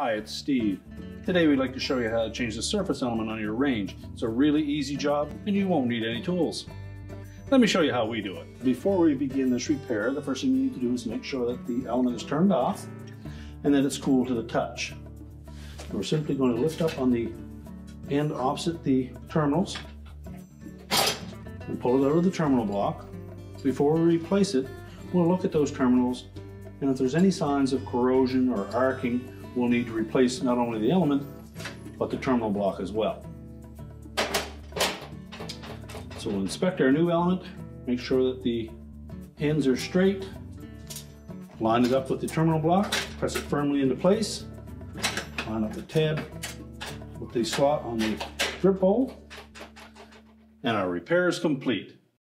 Hi, it's Steve. Today we'd like to show you how to change the surface element on your range. It's a really easy job and you won't need any tools. Let me show you how we do it. Before we begin this repair, the first thing you need to do is make sure that the element is turned off and that it's cool to the touch. We're simply going to lift up on the end opposite the terminals and pull it out of the terminal block. Before we replace it, we'll look at those terminals and if there's any signs of corrosion or arcing we'll need to replace not only the element, but the terminal block as well. So we'll inspect our new element, make sure that the ends are straight, line it up with the terminal block, press it firmly into place, line up the tab with the slot on the drip bowl, and our repair is complete.